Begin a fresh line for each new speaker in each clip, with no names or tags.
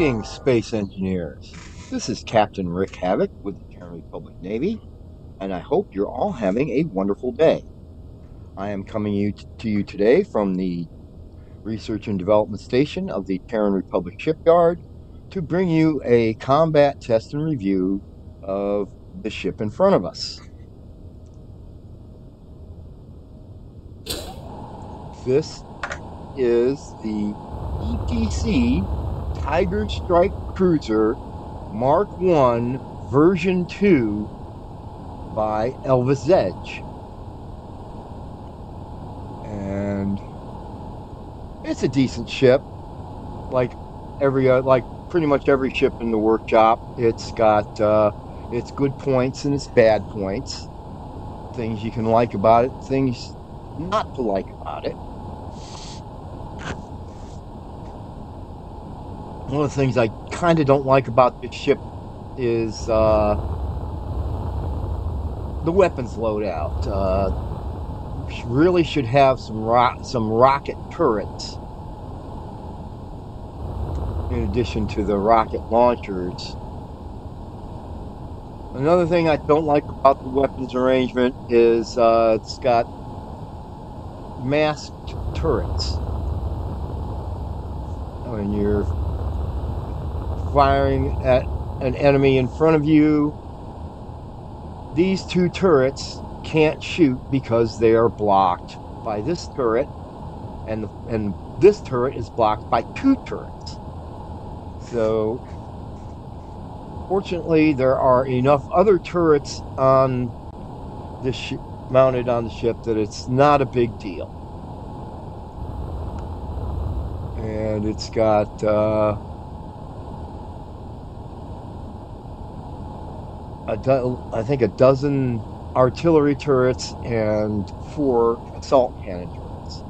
Greetings, space engineers. This is Captain Rick Havoc with the Terran Republic Navy, and I hope you're all having a wonderful day. I am coming to you today from the Research and Development Station of the Terran Republic Shipyard to bring you a combat test and review of the ship in front of us. This is the EPC Tiger Strike Cruiser Mark 1 version 2 by Elvis Edge. And it's a decent ship. Like every uh, like pretty much every ship in the workshop, it's got uh, its good points and its bad points. Things you can like about it, things not to like about it. One of the things I kind of don't like about this ship is uh, the weapons loadout. Uh, really should have some ro- some rocket turrets in addition to the rocket launchers. Another thing I don't like about the weapons arrangement is uh, it's got masked turrets. When you're firing at an enemy in front of you. These two turrets can't shoot because they are blocked by this turret, and, and this turret is blocked by two turrets. So, fortunately, there are enough other turrets on this sh- mounted on the ship that it's not a big deal. And it's got uh, a do- I think a dozen artillery turrets and four assault cannon turrets.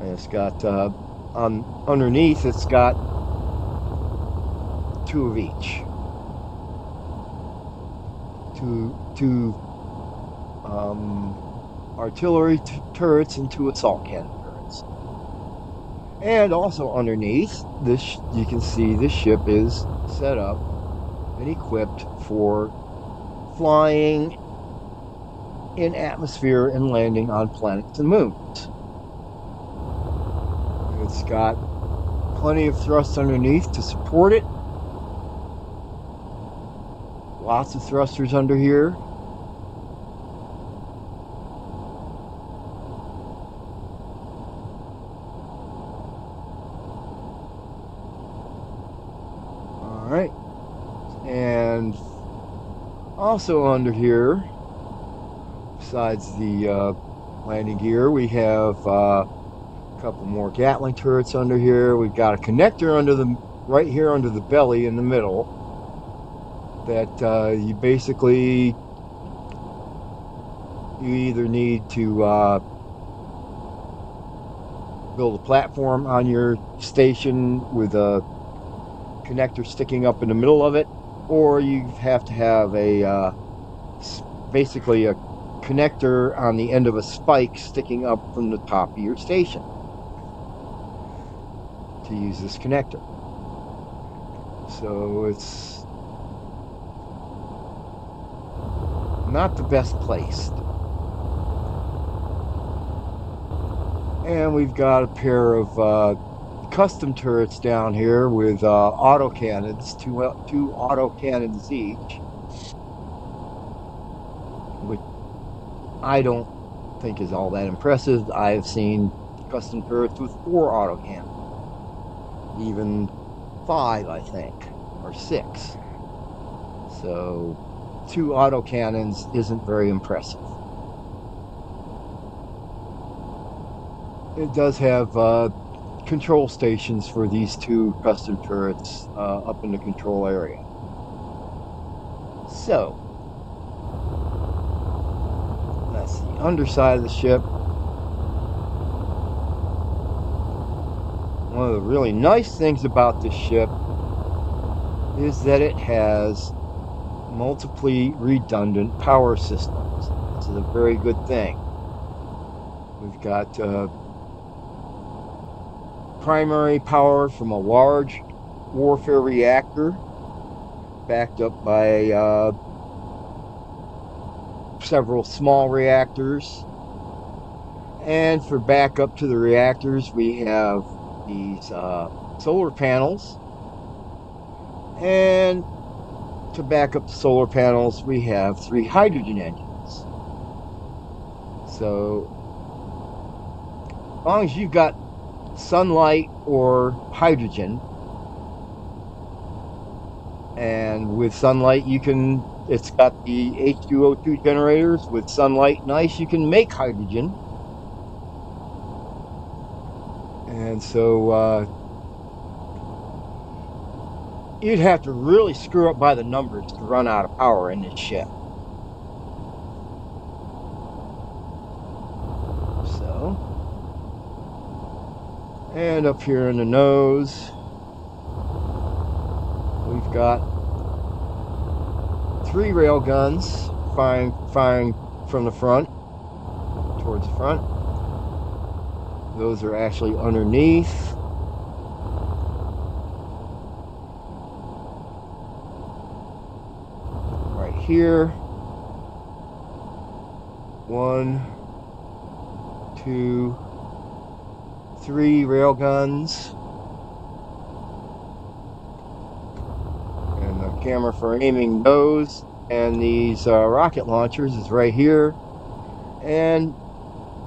And it's got uh, on underneath. It's got two of each. Two two um, artillery t- turrets and two assault cannon turrets. And also underneath this, you can see this ship is set up and equipped for flying in atmosphere and landing on planets and moons. It's got plenty of thrust underneath to support it. Lots of thrusters under here. All right. And also under here, besides the uh, landing gear, we have uh, a couple more Gatling turrets under here. We've got a connector under the right here under the belly in the middle that uh, you basically you either need to uh, build a platform on your station with a connector sticking up in the middle of it or you have to have a uh, basically a connector on the end of a spike sticking up from the top of your station to use this connector. So it's not the best placed. And we've got a pair of uh, custom turrets down here with uh, auto cannons, two, uh, two auto cannons each. Which I don't think is all that impressive. I've seen custom turrets with four auto cannons, even five, I think, or six. So, two auto cannons isn't very impressive. It does have uh, control stations for these two custom turrets uh, up in the control area. So, that's the underside of the ship. One of the really nice things about this ship is that it has multiply redundant power systems. This is a very good thing. We've got uh, primary power from a large warfare reactor backed up by uh, several small reactors. And for backup to the reactors, we have these uh, solar panels. And to back up the solar panels, we have three hydrogen engines. So, as long as you've got sunlight or hydrogen, and with sunlight you can it's got the H2O2 generators. With sunlight and ice you can make hydrogen. And so uh, you'd have to really screw up by the numbers to run out of power in this ship so and up here in the nose we've got three rail guns firing, firing from the front towards the front. Those are actually underneath. Right here. One, two, three rail guns. And a camera for aiming those and these uh, rocket launchers is right here and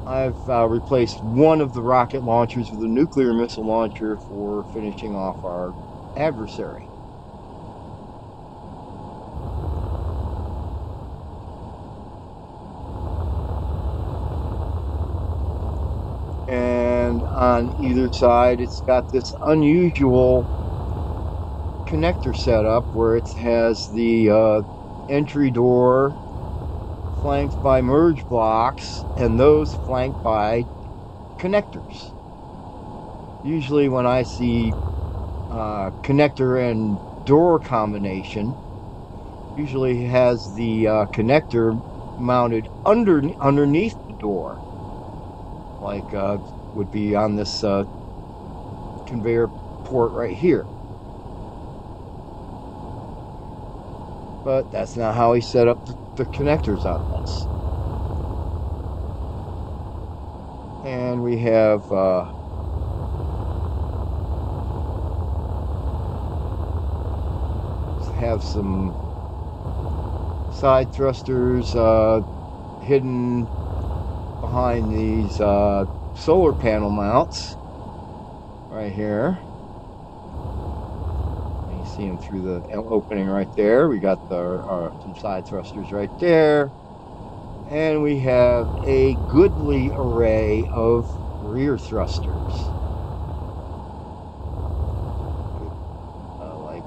I've uh, replaced one of the rocket launchers with a nuclear missile launcher for finishing off our adversary. And on either side it's got this unusual connector setup where it has the uh, entry door flanked by merge blocks and those flanked by connectors. Usually when I see uh, connector and door combination, usually has the uh, connector mounted under underneath the door, like uh, would be on this uh, conveyor port right here. but that's not how he set up the, connectors on this. And we have uh, have some side thrusters uh, hidden behind these uh, solar panel mounts right here You see them through the opening right there. We got the uh, some side thrusters right there. And we have a goodly array of rear thrusters. Uh, like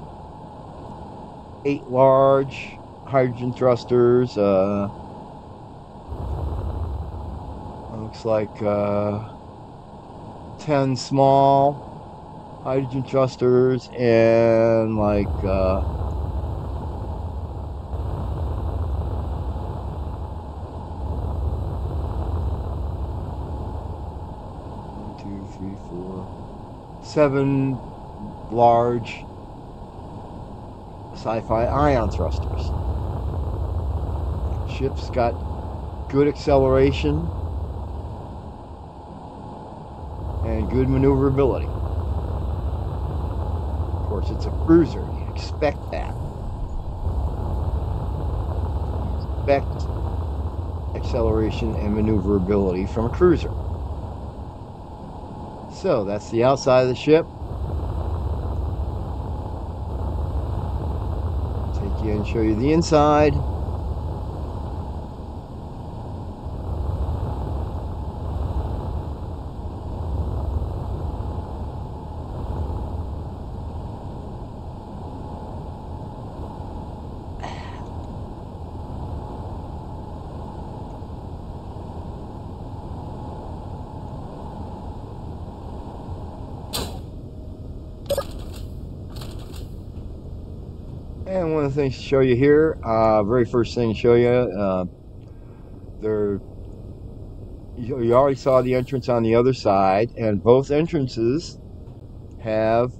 eight large hydrogen thrusters. Uh, looks like uh, 10 small hydrogen thrusters and like uh, one, two, three, four, seven large sci-fi ion thrusters. Ship's got good acceleration and good maneuverability Of course, it's a cruiser. You expect that. You expect acceleration and maneuverability from a cruiser. So that's the outside of the ship. Take you and show you the inside. And one of the things to show you here, uh, very first thing to show you, uh, there, you already saw the entrance on the other side, and both entrances have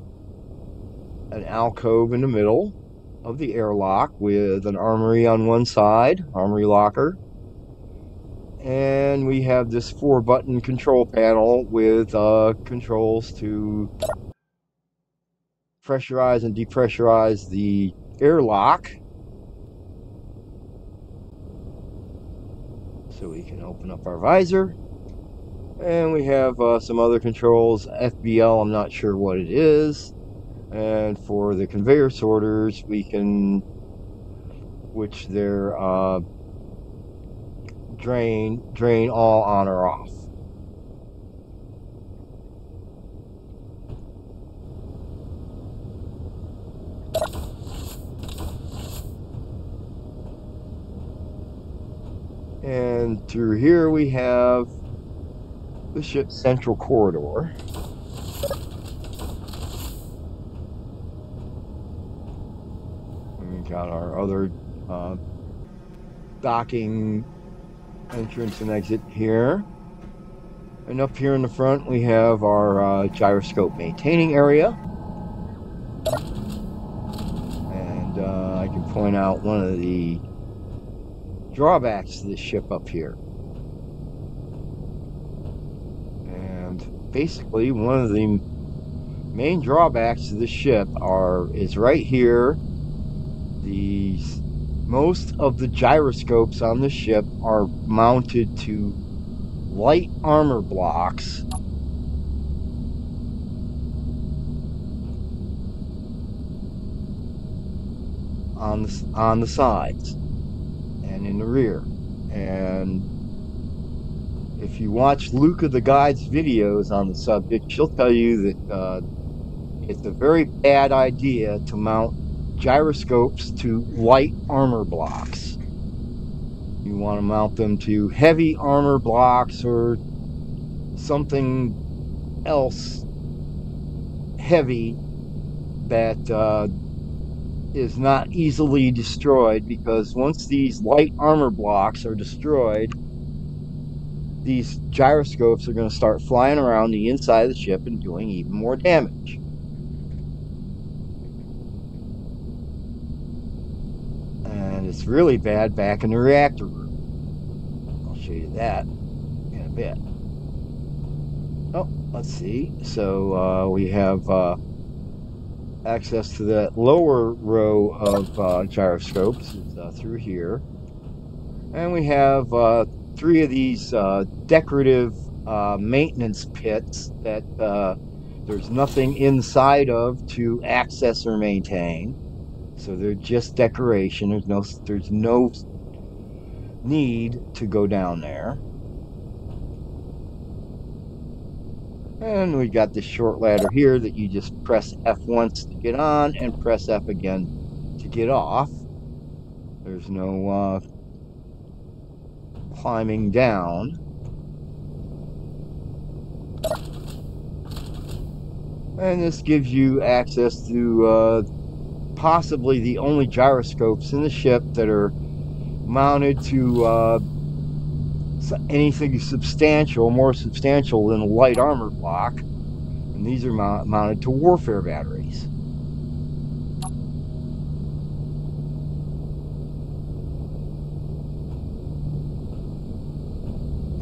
an alcove in the middle of the airlock with an armory on one side, armory locker. And we have this four button control panel with uh, controls to pressurize and depressurize the airlock. So we can open up our visor. And we have uh, some other controls. FBL, I'm not sure what it is. And for the conveyor sorters, we can, which they're uh, drain, drain all on or off. And through here we have the ship's central corridor. We got our other uh, docking entrance and exit here. And up here in the front we have our uh, gyroscope maintaining area. And uh, I can point out one of the drawbacks to this ship up here. And basically, one of the main drawbacks to this ship are is right here. These most of the gyroscopes on the ship are mounted to light armor blocks on the, on the sides and in the rear. And if you watch Luca the Guide's videos on the subject, she'll tell you that uh, it's a very bad idea to mount gyroscopes to light armor blocks. You want to mount them to heavy armor blocks or something else heavy that uh, is not easily destroyed because once these light armor blocks are destroyed, these gyroscopes are going to start flying around the inside of the ship and doing even more damage. And it's really bad back in the reactor room. I'll show you that in a bit. Oh, let's see. So uh, we have. Uh, access to that lower row of uh, gyroscopes uh, through here. And we have uh, three of these uh, decorative uh, maintenance pits that there's nothing inside of to access or maintain. So they're just decoration. There's no there's no need to go down there. And we got this short ladder here that you just press F once to get on and press F again to get off. There's no uh, climbing down. And this gives you access to uh, possibly the only gyroscopes in the ship that are mounted to uh, anything substantial, more substantial than a light armor block. And these are mount mounted to warfare batteries.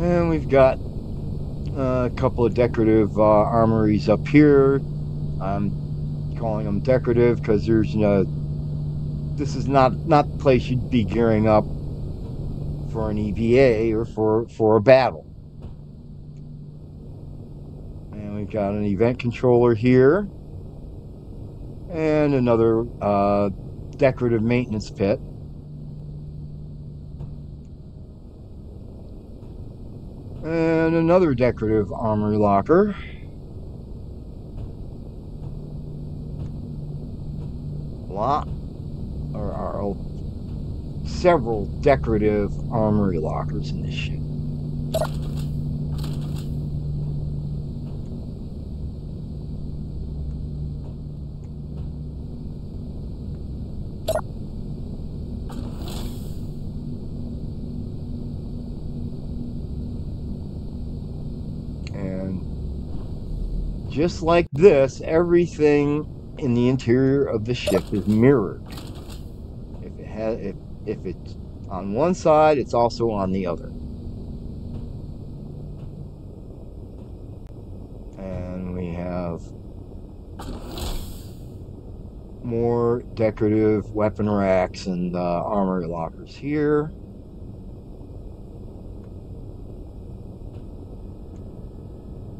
And we've got uh, a couple of decorative uh, armories up here. I'm calling them decorative because there's no. This is not not the place you'd be gearing up for an EVA or for, for a battle. And we've got an event controller here. And another uh, decorative maintenance pit. And another decorative armory locker. Lot several decorative armory lockers in this ship. And just like this, everything in the interior of the ship is mirrored. If it's on one side, it's also on the other. And we have more decorative weapon racks and uh, armory lockers here.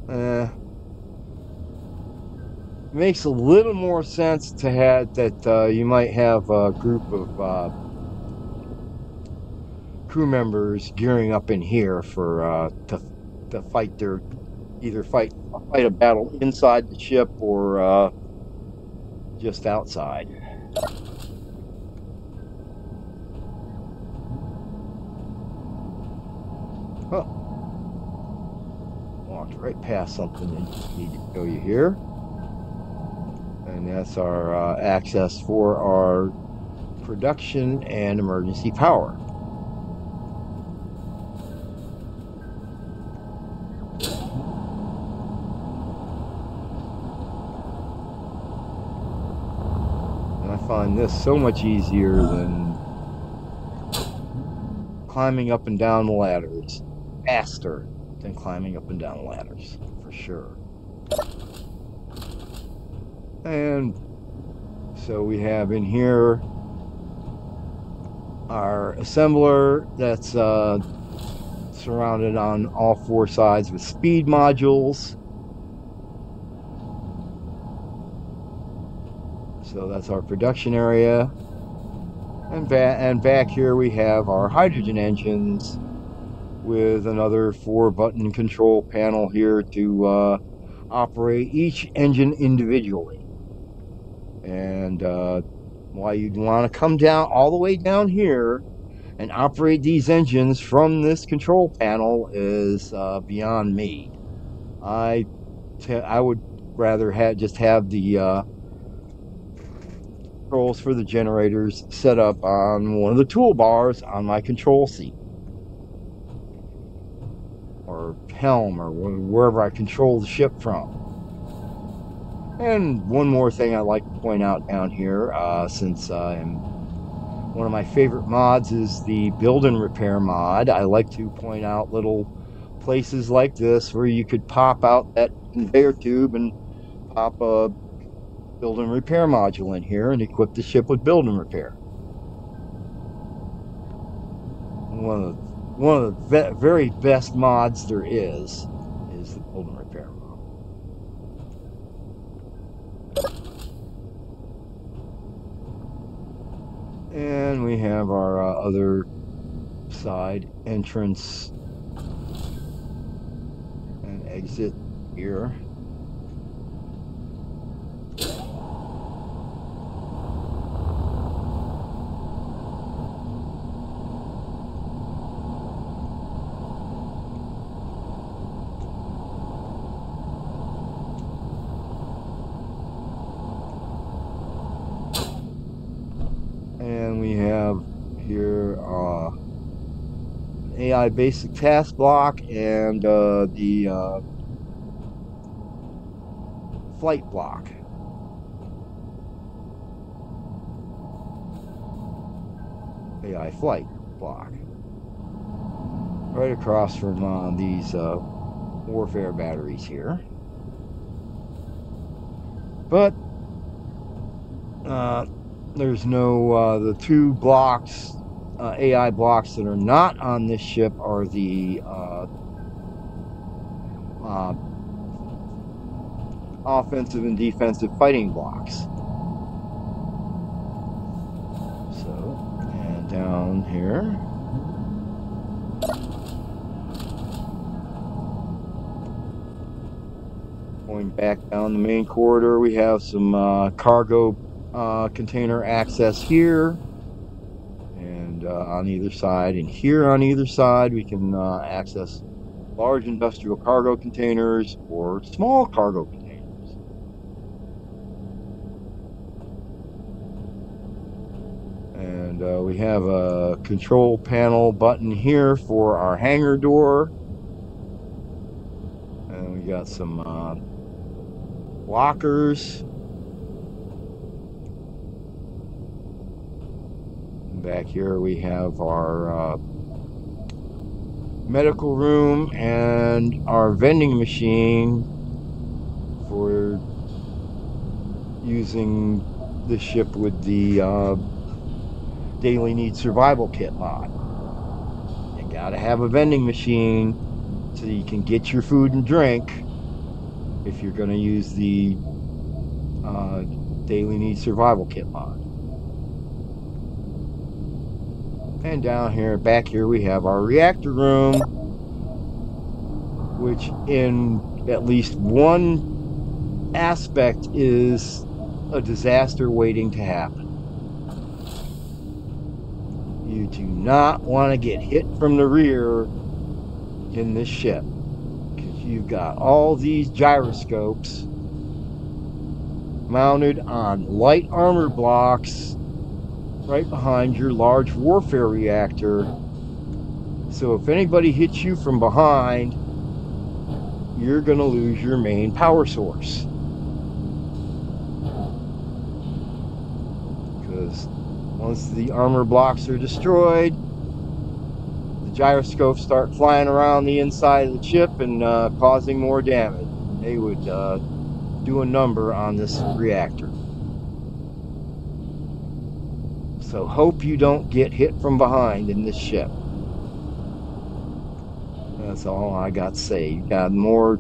Uh, makes a little more sense to have that uh, you might have a group of uh, crew members gearing up in here for uh, to to fight their either fight fight a battle inside the ship or uh, just outside. Huh. Walked right past something I need to show you here and that's our uh, access for our production and emergency power. And I this so much easier than climbing up and down the ladders. Faster than climbing up and down ladders, for sure. And so we have in here our assembler that's uh, surrounded on all four sides with speed modules. So that's our production area. And, ba and back here we have our hydrogen engines with another four button control panel here to uh, operate each engine individually. And uh, why you'd want to come down all the way down here and operate these engines from this control panel is uh, beyond me. I, I would rather have just have the uh, controls for the generators set up on one of the toolbars on my control seat or helm or wherever I control the ship from. And one more thing I'd like to point out down here, uh, since I'm one of my favorite mods is the build and repair mod. I like to point out little places like this where you could pop out that conveyor tube and pop a build and repair module in here and equip the ship with build and repair. One of the, one of the very best mods there is is the build and repair mod. And we have our uh, other side entrance and exit here. AI basic task block and uh, the uh, flight block. AI flight block. Right across from uh, these uh, warfare batteries here. But uh, there's no, uh, the two blocks uh, AI blocks that are not on this ship are the uh, uh, offensive and defensive fighting blocks. So, and down here. Going back down the main corridor, we have some uh, cargo uh, container access here on either side. And here on either side, we can uh, access large industrial cargo containers or small cargo containers. And uh, we have a control panel button here for our hangar door. And we got some uh, lockers. Back here we have our uh, medical room and our vending machine for using the ship with the uh, daily need survival kit mod. You gotta have a vending machine so you can get your food and drink if you're gonna use the uh, daily need survival kit mod. And down here, back here, we have our reactor room, which in at least one aspect is a disaster waiting to happen. You do not want to get hit from the rear in this ship because you've got all these gyroscopes mounted on light armor blocks right behind your large warfare reactor. So if anybody hits you from behind, you're going to lose your main power source. Because once the armor blocks are destroyed, the gyroscopes start flying around the inside of the ship and uh, causing more damage. They would uh, do a number on this reactor. So hope you don't get hit from behind in this ship. That's all I got to say. Got more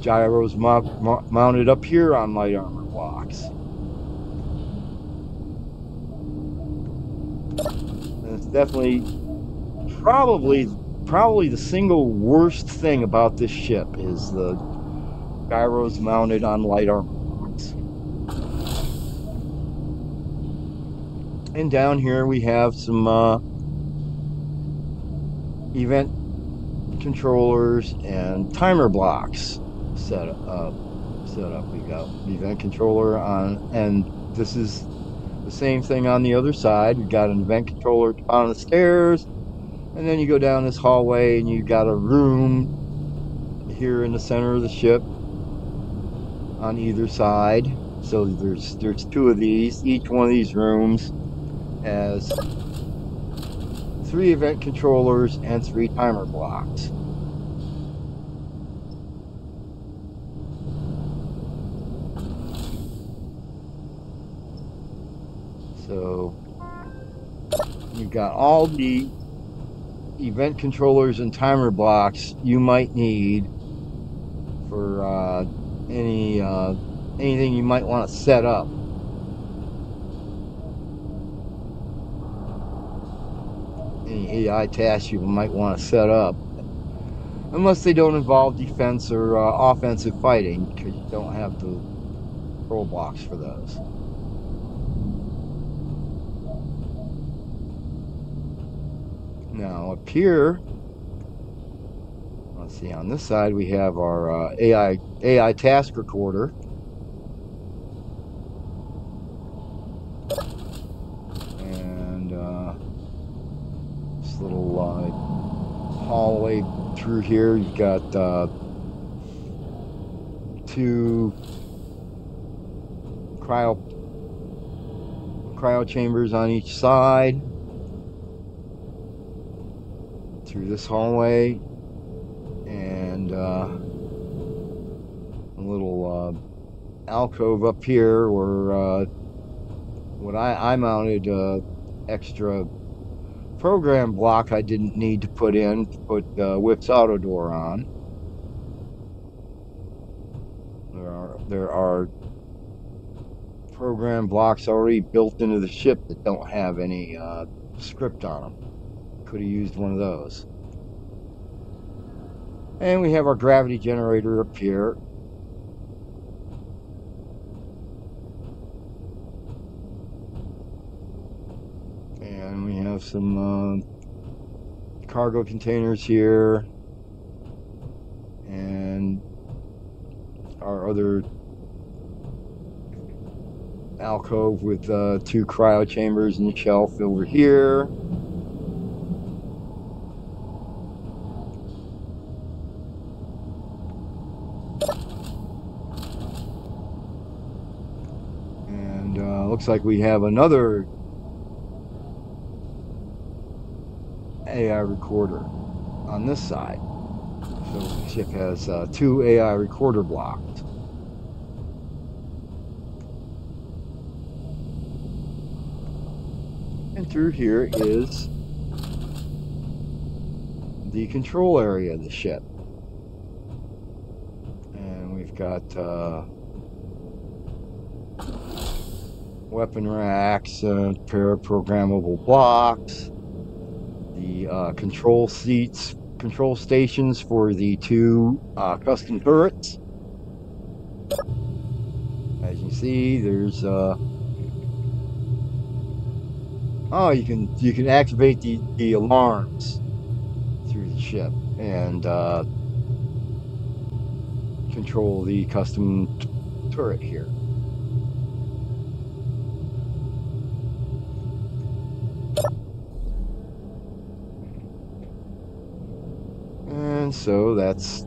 gyros mounted up here on light armor blocks. It's definitely, probably, probably the single worst thing about this ship is the gyros mounted on light armor And down here we have some uh, event controllers and timer blocks set up. Set up. We got event controller on, and this is the same thing on the other side. We got an event controller on the stairs, and then you go down this hallway, and you got a room here in the center of the ship on either side. So there's there's two of these. Each one of these rooms has three event controllers and three timer blocks. So you've got all the event controllers and timer blocks you might need for uh, any uh, anything you might want to set up any AI tasks you might want to set up. Unless they don't involve defense or uh, offensive fighting, because you don't have the control blocks for those. Now up here, let's see, on this side we have our uh, AI AI task recorder. Little uh, hallway through here. You've got uh, two cryo cryo chambers on each side through this hallway and uh, a little uh, alcove up here where uh, what I, I mounted uh, extra program block I didn't need to put in to put uh, Whip's auto door on. There are there are program blocks already built into the ship that don't have any uh, script on them. Could have used one of those. And we have our gravity generator up here. have some uh, cargo containers here and our other alcove with uh, two cryo chambers and a shelf over here. And looks like we have another AI recorder on this side. So the ship has uh, two AI recorder blocks. And through here is the control area of the ship. And we've got uh, weapon racks, a pair of programmable blocks, uh, control seats, control stations for the two uh, custom turrets. As you see, there's uh, oh, you can you can activate the the alarms through the ship and uh, control the custom turret here. So that's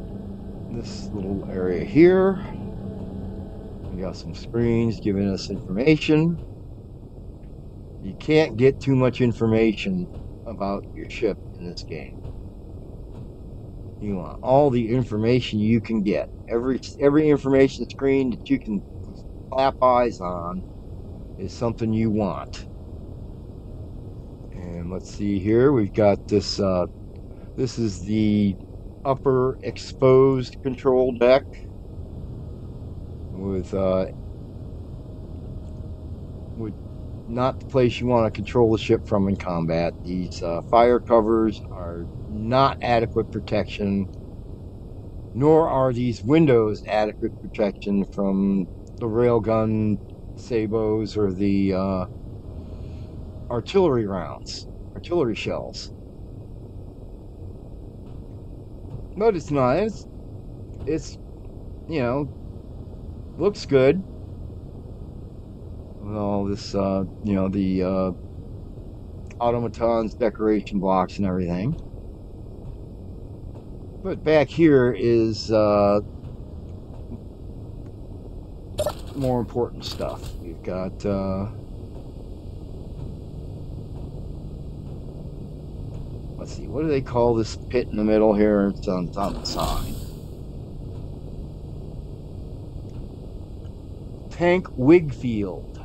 this little area here. We got some screens giving us information. You can't get too much information about your ship in this game. You want all the information you can get. Every every information screen that you can clap eyes on is something you want. And let's see here, we've got this uh, this is the upper exposed control deck with uh, with not the place you want to control the ship from in combat. These uh, fire covers are not adequate protection, nor are these windows adequate protection from the railgun sabots or the uh, artillery rounds, artillery shells. But it's nice. It's, you know, looks good. With all this, uh, you know, the uh, automatons, decoration blocks, and everything. But back here is uh, more important stuff. You've got. Uh, let's see, what do they call this pit in the middle here? It's on, the side. Tank Wigfield.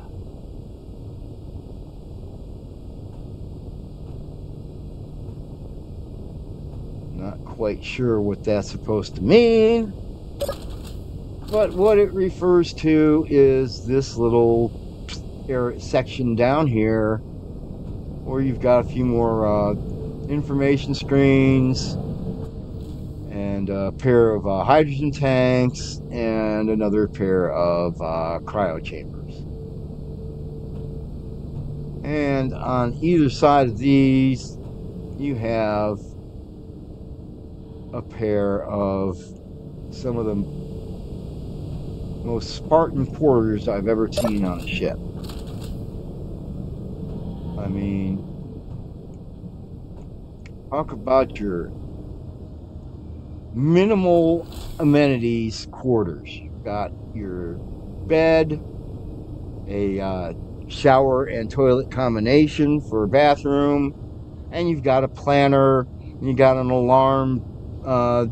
Not quite sure what that's supposed to mean. But what it refers to is this little section down here where you've got a few more uh, information screens and a pair of uh, hydrogen tanks and another pair of uh, cryo chambers. And on either side of these, you have a pair of some of the most Spartan quarters I've ever seen on a ship. I mean, talk about your minimal amenities quarters. You've got your bed, a uh, shower and toilet combination for a bathroom, and you've got a planner, you got an alarm uh,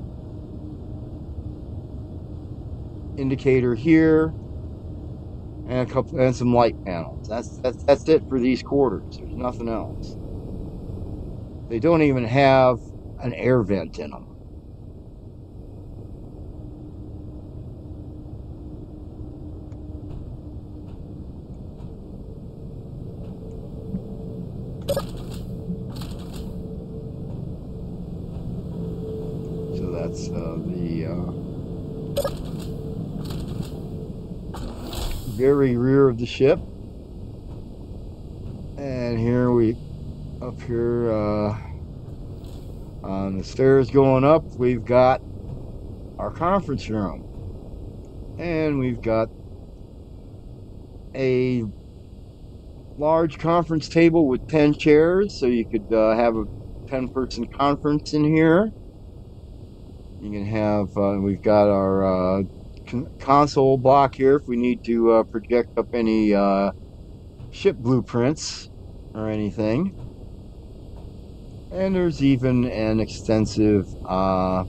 indicator here, and a couple and some light panels. That's that's that's it for these quarters. There's nothing else. They don't even have an air vent in them. So that's uh, the uh, very rear of the ship. And here we up here uh, on the stairs going up, we've got our conference room. And we've got a large conference table with 10 chairs, so you could uh, have a 10 person conference in here. You can have, uh, we've got our uh, console block here if we need to uh, project up any uh, ship blueprints or anything. And there's even an extensive uh,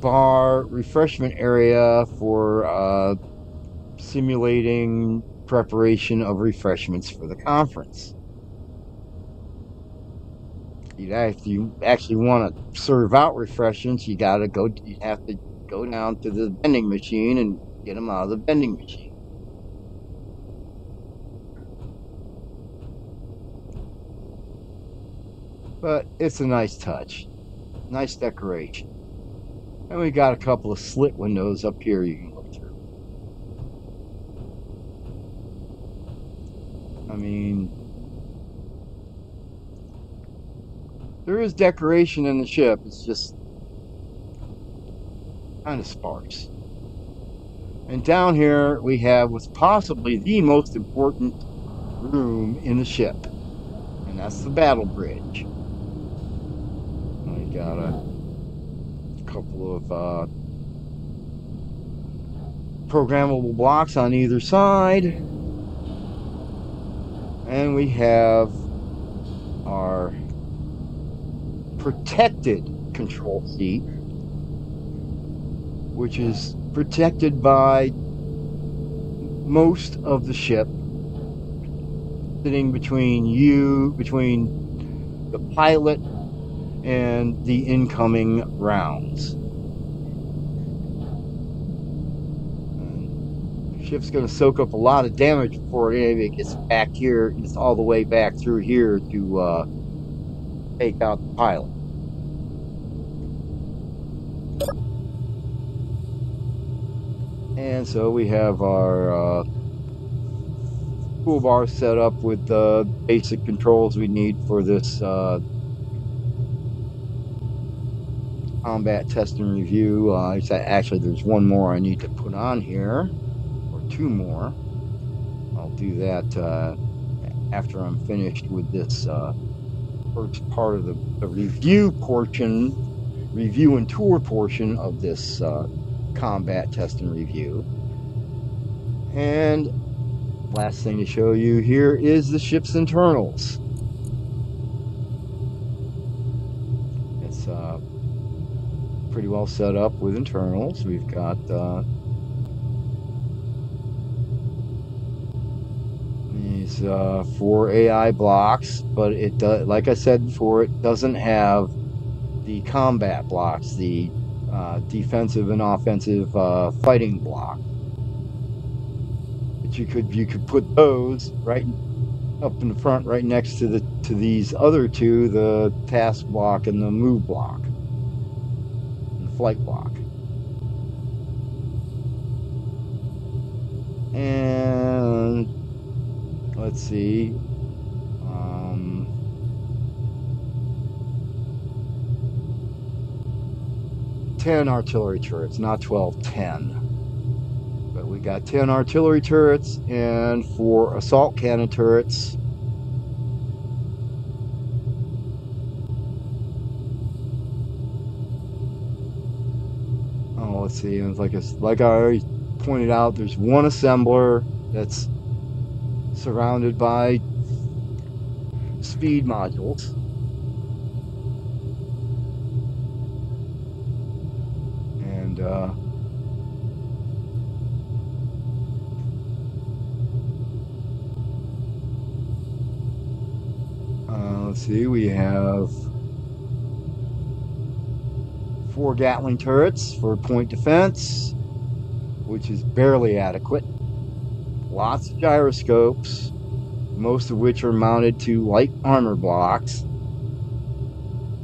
bar refreshment area for uh, simulating preparation of refreshments for the conference. If you actually want to serve out refreshments, you got to go. You have to go down to the vending machine and get them out of the vending machine. But it's a nice touch. Nice decoration. And we got a couple of slit windows up here you can look through. I mean, there is decoration in the ship. It's just kind of sparse. And down here we have what's possibly the most important room in the ship. And that's the battle bridge got a couple of uh, programmable blocks on either side. And we have our protected control seat, which is protected by most of the ship, sitting between you, between the pilot and the incoming rounds. And ship's going to soak up a lot of damage before it gets back here, gets all the way back through here to uh, take out the pilot. And so we have our uh, toolbar set up with the basic controls we need for this uh, combat test and review. Uh, actually, there's one more I need to put on here, or two more. I'll do that uh, after I'm finished with this uh, first part of the, the, review portion, review and tour portion of this uh, combat test and review. And last thing to show you here is the ship's internals. Pretty well set up with internals. We've got uh, these uh, four AI blocks, but it does, like I said before, it doesn't have the combat blocks, the uh, defensive and offensive uh, fighting block. But you could you could put those right up in the front, right next to the to these other two, the task block and the move block flight block. And let's see. Um, ten artillery turrets, not 12, 10. But we got 10 artillery turrets and four assault cannon turrets let's see, and like a, like I already pointed out, there's one assembler that's surrounded by speed modules. And uh, uh, let's see, we have four Gatling turrets for point defense, which is barely adequate. Lots of gyroscopes, most of which are mounted to light armor blocks,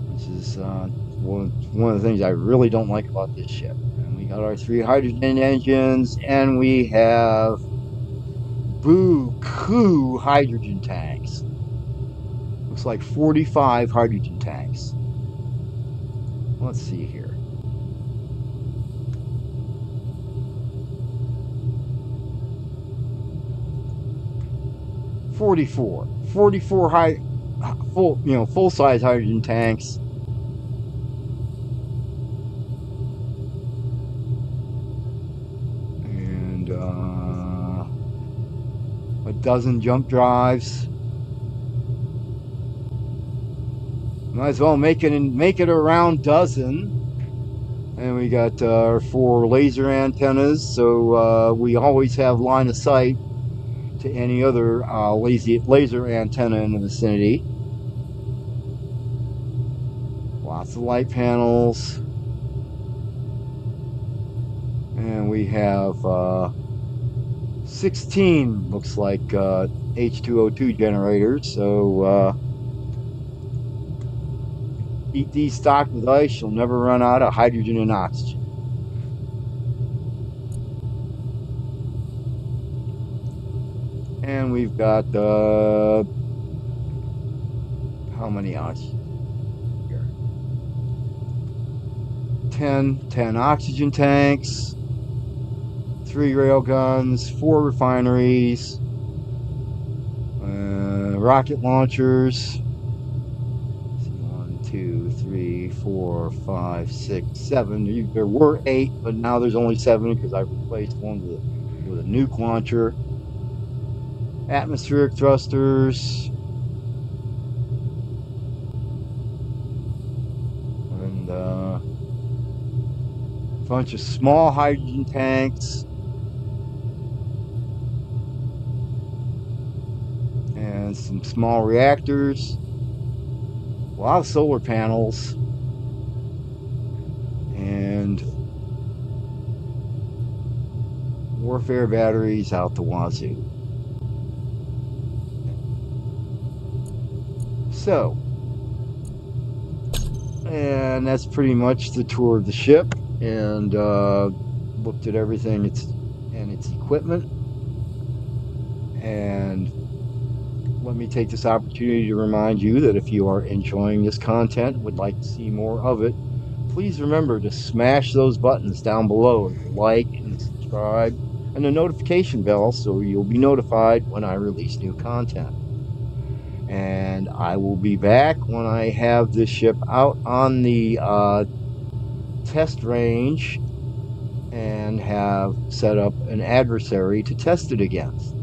which is uh, one, one of the things I really don't like about this ship. And we got our three hydrogen engines, and we have boo-coo hydrogen tanks. Looks like 45 hydrogen tanks. Let's see here. 44. 44 high, full, you know, full size hydrogen tanks. And, uh, a dozen jump drives. Might as well make it make it around dozen. And we got uh, four laser antennas, so uh, we always have line of sight to any other uh, lazy, laser antenna in the vicinity. Lots of light panels. And we have uh, 16, looks like, uh, H2O2 generators. So uh, keep these stocked with ice. You'll never run out of hydrogen and oxygen. And we've got uh, how many oxygen? Here. 10, 10 oxygen tanks, three rail guns, four refineries, uh, rocket launchers. Four, five, six, seven. There were eight, but now there's only seven because I replaced one with a, with a nuke launcher atmospheric thrusters, and uh, a bunch of small hydrogen tanks. And some small reactors, a lot of solar panels, warfare batteries out the wazoo. So, and that's pretty much the tour of the ship and uh, looked at everything its and its equipment. And let me take this opportunity to remind you that if you are enjoying this content, would like to see more of it, please remember to smash those buttons down below, like and subscribe, and a notification bell so you'll be notified when I release new content and I will be back when I have this ship out on the uh, test range and have set up an adversary to test it against.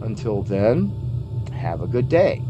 Until then, have a good day.